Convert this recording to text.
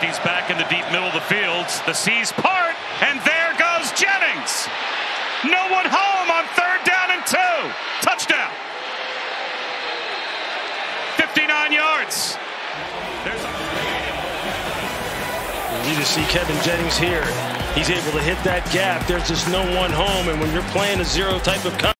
He's back in the deep middle of the fields. The seas part, and there goes Jennings. No one home on third down and two. Touchdown. 59 yards. There's You just see Kevin Jennings here. He's able to hit that gap. There's just no one home, and when you're playing a zero type of.